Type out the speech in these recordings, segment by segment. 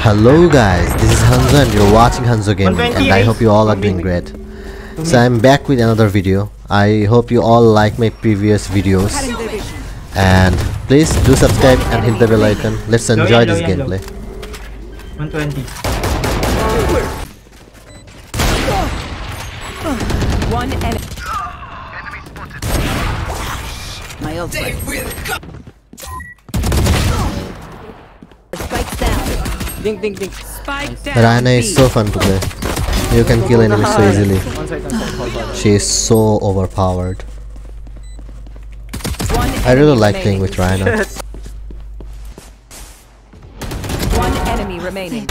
Hello guys, this is Hanzo and you're watching Hanzo Gaming and I hope you all are doing great. So I'm back with another video. I hope you all like my previous videos and please do subscribe and hit the bell icon. Let's enjoy this gameplay. 120. One enemy. My ult. Spikes down. Dink, dink, dink. Spike down. Reyna is so fun to play. You can kill enemies so easily. One side, one side. Hold, hold. She is so overpowered. I really like playing with remaining. Rhino. One enemy remaining.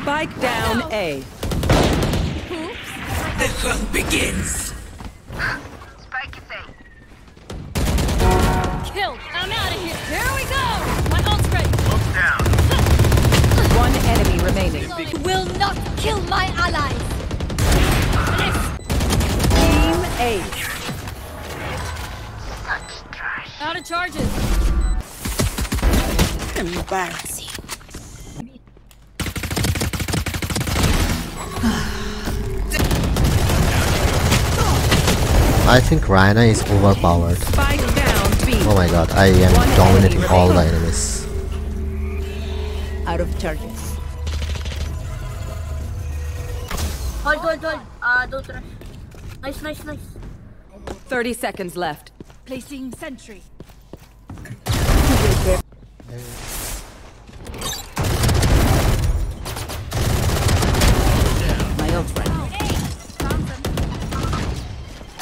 Spike down A. Killed. I'm out of here. Team A. Out of charges. I think Reyna is overpowered. Spike down B. Oh my god, I am dominating all the enemies. Out of charges. Hold, hold, hold. Ah, don't rush. Nice, nice, nice. 30 seconds left. Placing sentry. My ult ready.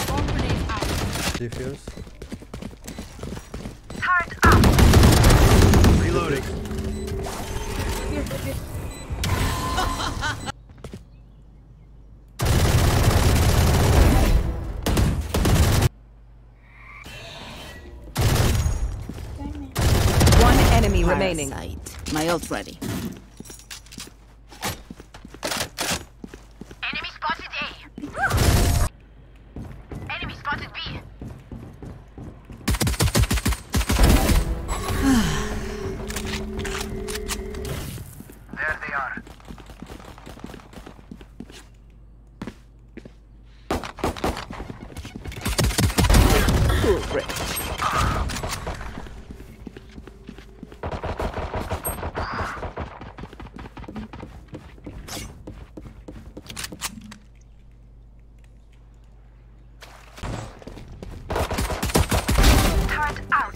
Bomb grenade out. Diffuse. Remaining. My ult ready. Enemy spotted A. Enemy spotted B. there they are.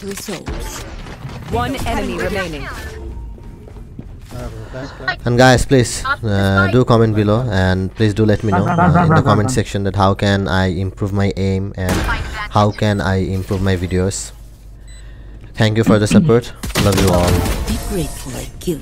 Two souls. One enemy remaining. And guys, please uh, do comment below and please do let me know uh, in the comment section that how can I improve my aim and how can I improve my videos. Thank you for the support. Love you all.